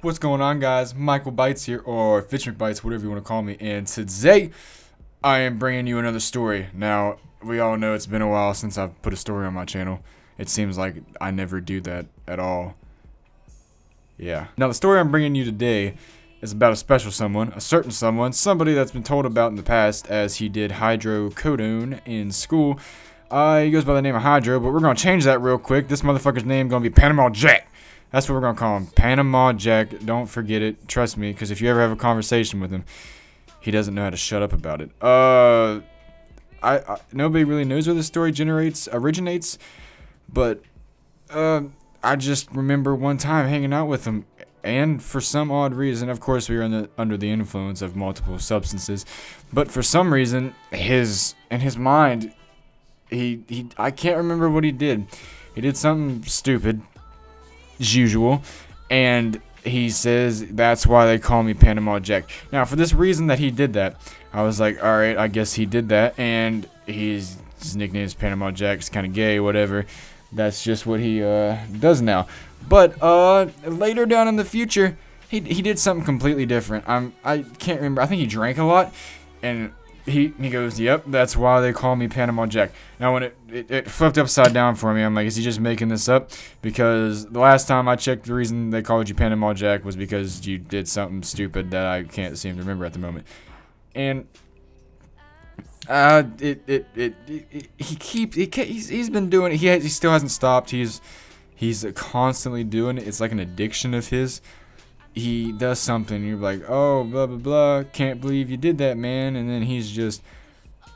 What's going on guys? Michael Bites here, or Fitch McBites, whatever you want to call me, and today I am bringing you another story. Now, we all know it's been a while since I've put a story on my channel. It seems like I never do that at all. Yeah. Now, the story I'm bringing you today is about a special someone, a certain someone, somebody that's been told about in the past as he did hydrocodone in school. Uh, he goes by the name of Hydro, but we're going to change that real quick. This motherfucker's name going to be Panama Jack. That's what we're going to call him. Panama Jack. Don't forget it. Trust me, because if you ever have a conversation with him, he doesn't know how to shut up about it. Uh, I, I nobody really knows where this story generates originates, but uh, I just remember one time hanging out with him, and for some odd reason, of course, we were the, under the influence of multiple substances, but for some reason, his in his mind, he he I can't remember what he did. He did something stupid as usual, and he says that's why they call me Panama Jack. Now, for this reason that he did that, I was like, all right, I guess he did that, and he's his nickname is Panama Jack. It's kind of gay, whatever. That's just what he uh, does now. But uh, later down in the future, he he did something completely different. I'm I can't remember. I think he drank a lot, and he he goes, "Yep, that's why they call me Panama Jack." Now when it, it, it flipped upside down for me, I'm like, "Is he just making this up?" Because the last time I checked, the reason they called you Panama Jack was because you did something stupid that I can't seem to remember at the moment, and. Uh, it, it, it, it he keeps, he, he's, he's been doing it, he, has, he still hasn't stopped, he's, he's constantly doing it, it's like an addiction of his, he does something, you're like, oh, blah, blah, blah, can't believe you did that, man. And then he's just,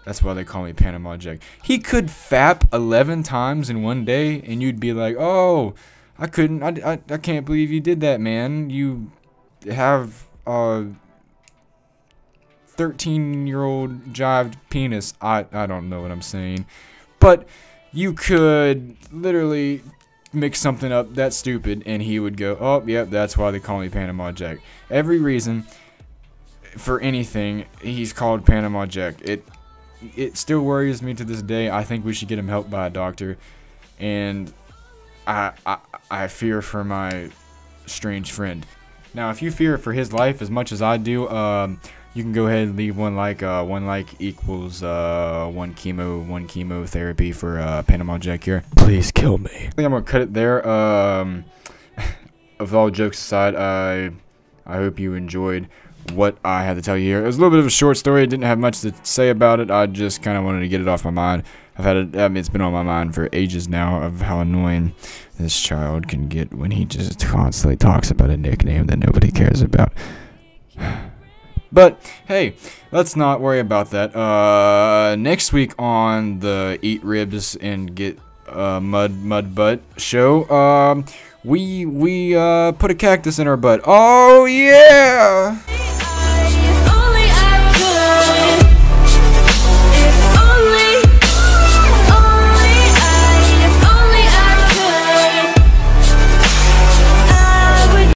that's why they call me Panama Jack. He could fap 11 times in one day, and you'd be like, oh, I couldn't, I, I, I can't believe you did that, man. You have a 13 year old jived penis. I, I don't know what I'm saying. But you could literally mix something up that stupid and he would go, oh, yep, that's why they call me Panama Jack. Every reason for anything, he's called Panama Jack. It it still worries me to this day. I think we should get him helped by a doctor. And I, I, I fear for my strange friend. Now, if you fear for his life as much as I do, um, you can go ahead and leave one like. Uh, one like equals uh, one chemo, one chemotherapy for uh, Panama Jack here. Please kill me. I think I'm gonna cut it there. Um, of all jokes aside, I I hope you enjoyed what I had to tell you here. It was a little bit of a short story. I didn't have much to say about it. I just kind of wanted to get it off my mind. I've had it. I mean, it's been on my mind for ages now of how annoying this child can get when he just constantly talks about a nickname that nobody cares about. But hey, let's not worry about that. Uh, next week on the Eat Ribs and Get uh, Mud Mud Butt show, um, we we uh, put a cactus in our butt. Oh yeah!